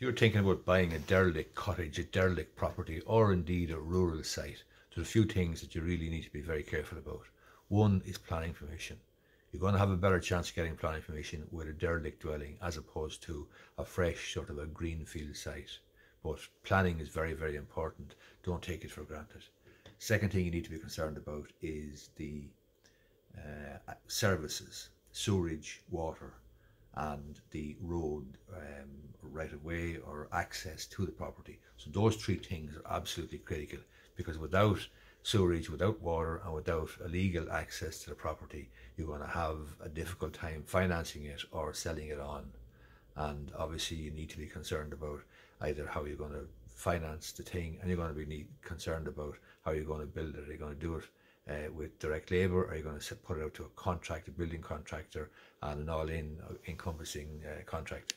You're thinking about buying a derelict cottage, a derelict property, or indeed a rural site, there's a few things that you really need to be very careful about. One is planning permission. You're going to have a better chance of getting planning permission with a derelict dwelling as opposed to a fresh sort of a greenfield site. But planning is very, very important. Don't take it for granted. Second thing you need to be concerned about is the uh, services, sewerage, water, and the road um, right of way or access to the property. So those three things are absolutely critical because without sewerage, without water and without a legal access to the property, you're going to have a difficult time financing it or selling it on. And obviously you need to be concerned about either how you're going to finance the thing and you're going to be concerned about how you're going to build it. Are you going to do it uh, with direct labour? Are you going to put it out to a contract, a building contractor, and an all-in uh, encompassing uh, contract?